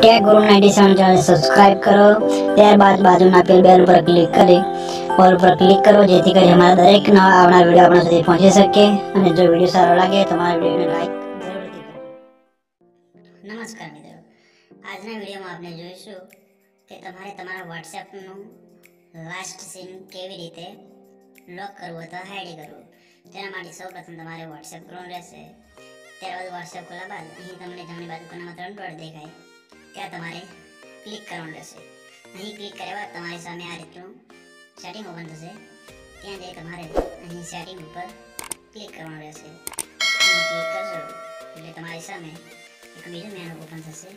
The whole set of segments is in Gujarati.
ટેગ ગુરુ નાઇન્ટી સેવન ચેનલ સબસ્ક્રાઇબ કરો. ત્યારબાદ બાજુમાં આપેલ બેલ ઉપર ક્લિક કરી ઓલ ઉપર ક્લિક કરો, જેથી કરી અમારા દરેક નવા આવનાર વીડિયો આપણા સુધી પહોંચી શકે. અને જો વીડિયો સારો લાગે તો અમારા વિડીયોને લાઈક જરૂરથી કરો. નમસ્કાર મિત્રો. આજના વિડીયોમાં આપણે જોઈશું કે તમારે તમારા વોટ્સએપનું લાસ્ટ સીન કેવી રીતે લોક કરવું અથવા હાઈડ કરવું. તેના માટે સૌપ્રથમ તમારે વોટ્સએપ કરવાનું રહેશે. ત્યારબાદ વોટ્સએપ ખોલ્યા બાદ અહીં તમને જમણી બાજુ કોનામાં ત્રણ ડોટ દેખાય. ત્યાં તમારે ક્લિક કરવાનું રહેશે અહીં ક્લિક કર્યા બાદ તમારી સામે આ રીતનું સેટિંગ ઓપન થશે ત્યાં જઈ તમારે અહીં સેટિંગ ઉપર ક્લિક કરવાનું રહેશે ક્લિક કરશો એટલે તમારી સામે એક બીજું મેનુ ઓપન થશે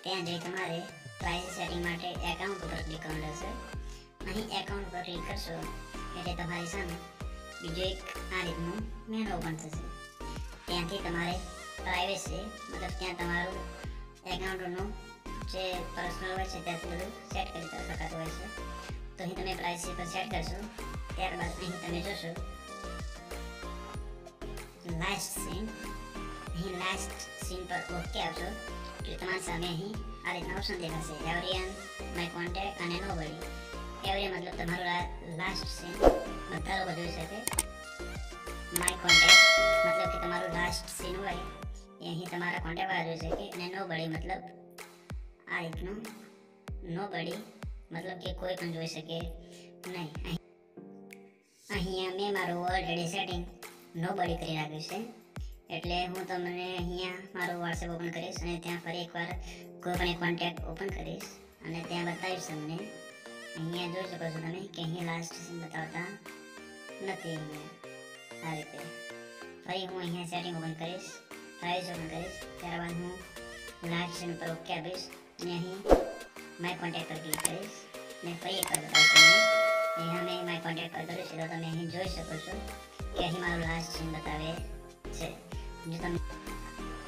ત્યાં જઈ તમારે પ્રાઇસ સેટિંગ માટે એકાઉન્ટ ઉપર ક્લિક કરવાનું રહેશે અહીં એકાઉન્ટ પર ક્લિક કરશો એટલે તમારી સામે બીજો એક આ રીતનું મેનુ ઓપન થશે ત્યાંથી તમારે પ્રાઇવેસી મતલબ ત્યાં તમારું એકાઉન્ટનું જે પર્સનલ હોય છે ત્યાંથી બધું સેટ કરી શકાતું હોય છે. તો અહીં તમે પ્રાઇવેસી પર સેટ કરશો, ત્યારબાદ અહીં તમે જોશો. લાસ્ટ સીન અહીં લાસ્ટ સીન પર ઓકે આવશો એટલે તમારી સામે અહીં આ રીતના ઓપ્શન દેખાશે. એવરીયન માય કોન્ટેક્ટ અને નો બડી એવરી મતલબ તમારું લાસ્ટ સીન બધા લોકો જોઈ શકે. માય કોન્ટેક્ટ મતલબ કે તમારું લાસ્ટ સીન હોય. અહીં તમારા કોન્ટેક્ટ જોઈ શકે અને નો બડી મતલબ આ રીતનું નો બડી મતલબ કે કોઈ પણ જોઈ શકે નહીં. અહીં- અહીંયા મેં મારું ઓલરેડી સેટિંગ નો બડી કરી રાખ્યું છે. એટલે હું તમને અહીંયા મારું વોટ્સએપ ઓપન કરીશ અને ત્યાં ફરી એકવાર કોઈ પણ કોન્ટેક્ટ ઓપન કરીશ અને ત્યાં બતાવીશ તમને. અહીંયા જોઈ શકો છો તમે કે અહીંયા લાસ્ટ બતાવતા નથી અહીંયા. આ રીતે. ફરી હું અહીંયા સેટિંગ ઓપન કરીશ. પ્રાઇસ ઓપન કરીશ ત્યારબાદ હું લાસ્ટ સીન પર ઓકે આપીશ અને અહીં માય કોન્ટેક્ટ પર ક્લિક કરીશ ને ફરી એકવાર બતાવીશ તમને અહીંયા માય કોન્ટેક્ટ પર કર્યું છે તો તમે અહીં જોઈ શકો છો કે અહીં મારું લાસ્ટ સીન બતાવે છે જો તમે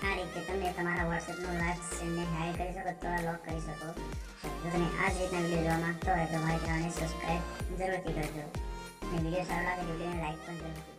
આ રીતે તમે તમારા વોટ્સએપનો લાસ્ટ સીનને હાઈડ કરી શકો તો લોક કરી શકો જો તમે આ જ રીતના વીડિયો જોવા માંગતો હોય તો મારી ચેનલને સબસ્ક્રાઈબ જરૂરથી કરજો અને વીડિયો સારો લાગે તો વિડીયોને લાઈક પણ જરૂરથી